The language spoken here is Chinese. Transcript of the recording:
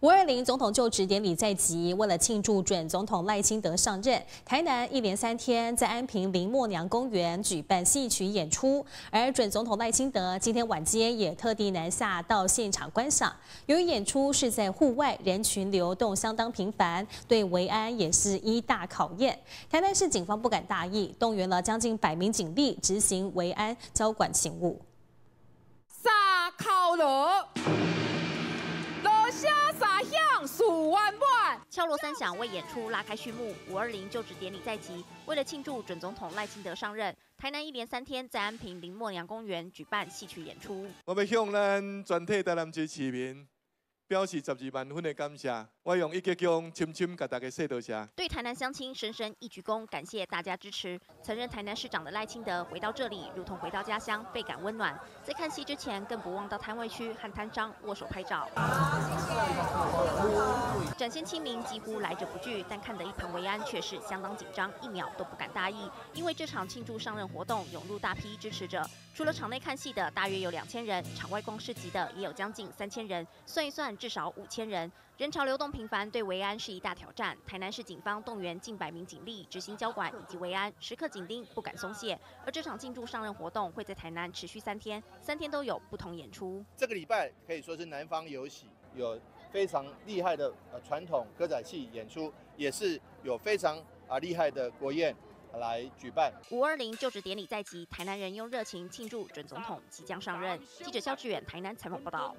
五二零总统就职典礼在即，为了庆祝准总统赖清德上任，台南一连三天在安平林默娘公园举办戏曲演出，而准总统赖清德今天晚间也特地南下到现场观赏。由于演出是在户外，人群流动相当频繁，对维安也是一大考验。台南市警方不敢大意，动员了将近百名警力执行维安交管勤务。沙考罗。敲锣三响为演出拉开序幕。五二零就职典礼在即，为了庆祝准总统赖清德上任，台南一连三天在安平林默娘公园举办戏曲演出。我们向咱全体台南市民。表示十二万分的感谢，我用一鞠躬，深深给大家说多谢。对台南乡亲深深一鞠躬，感谢大家支持。曾任台南市长的赖清德回到这里，如同回到家乡，倍感温暖。在看戏之前，更不忘到摊位区和摊商握手拍照，展现亲民，几乎来者不拒。但看得一旁维安却是相当紧张，一秒都不敢大意。因为这场庆祝上任活动，涌入大批支持者。除了场内看戏的大约有两千人，场外逛市集的也有将近三千人，算一算。至少五千人，人潮流动频繁，对维安是一大挑战。台南市警方动员近百名警力执行交管以及维安，时刻紧盯，不敢松懈。而这场庆祝上任活动会在台南持续三天，三天都有不同演出。这个礼拜可以说是南方有喜，有非常厉害的呃传统歌仔戏演出，也是有非常啊厉害的国宴。来举办五二零就职典礼在即，台南人用热情庆祝准总统即将上任。记者肖志远台南采访报道。